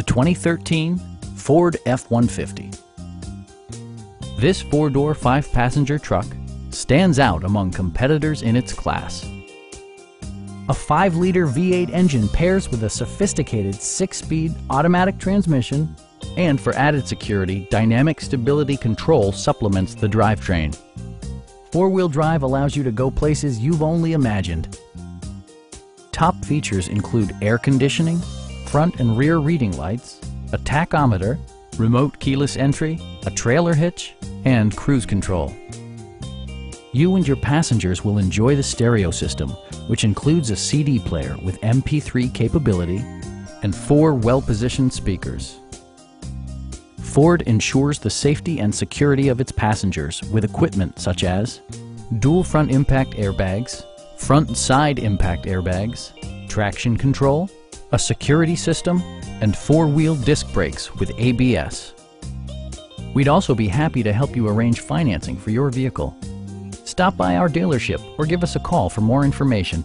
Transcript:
the 2013 Ford F-150. This four-door, five-passenger truck stands out among competitors in its class. A 5-liter V8 engine pairs with a sophisticated 6-speed automatic transmission, and for added security, dynamic stability control supplements the drivetrain. Four-wheel drive allows you to go places you've only imagined. Top features include air conditioning, front and rear reading lights, a tachometer, remote keyless entry, a trailer hitch, and cruise control. You and your passengers will enjoy the stereo system, which includes a CD player with MP3 capability and four well-positioned speakers. Ford ensures the safety and security of its passengers with equipment such as dual front impact airbags, front and side impact airbags, traction control, a security system, and four-wheel disc brakes with ABS. We'd also be happy to help you arrange financing for your vehicle. Stop by our dealership or give us a call for more information.